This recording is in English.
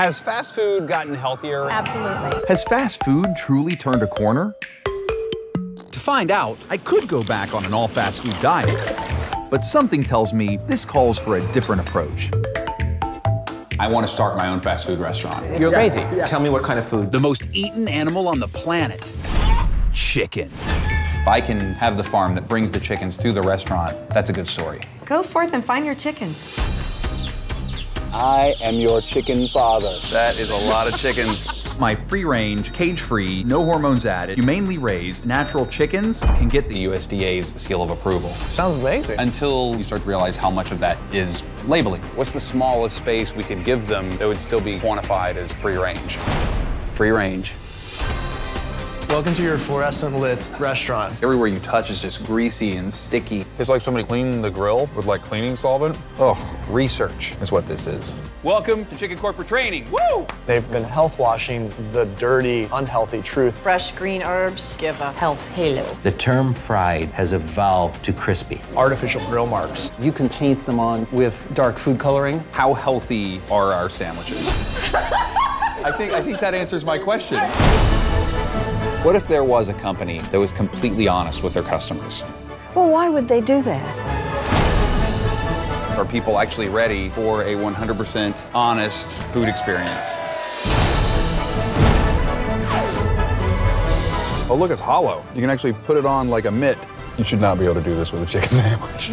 Has fast food gotten healthier? Absolutely. Has fast food truly turned a corner? To find out, I could go back on an all fast food diet. But something tells me this calls for a different approach. I want to start my own fast food restaurant. You're crazy. Tell me what kind of food. The most eaten animal on the planet chicken. If I can have the farm that brings the chickens to the restaurant, that's a good story. Go forth and find your chickens. I am your chicken father. That is a lot of chickens. My free range, cage free, no hormones added, humanely raised, natural chickens can get the The USDA's seal of approval. Sounds amazing. Until you start to realize how much of that is labeling. What's the smallest space we could give them that would still be quantified as free range? Free range. Welcome to your fluorescent lit restaurant. Everywhere you touch is just greasy and sticky. It's like somebody cleaning the grill with like cleaning solvent. Oh, research is what this is. Welcome to Chicken Corporate Training. Woo! They've been health washing the dirty, unhealthy truth. Fresh green herbs give a health halo. The term fried has evolved to crispy. Artificial grill marks. You can paint them on with dark food coloring. How healthy are our sandwiches? I think I think that answers my question. What if there was a company that was completely honest with their customers? Well, why would they do that? Are people actually ready for a 100% honest food experience? Oh, look, it's hollow. You can actually put it on like a mitt. You should not be able to do this with a chicken sandwich.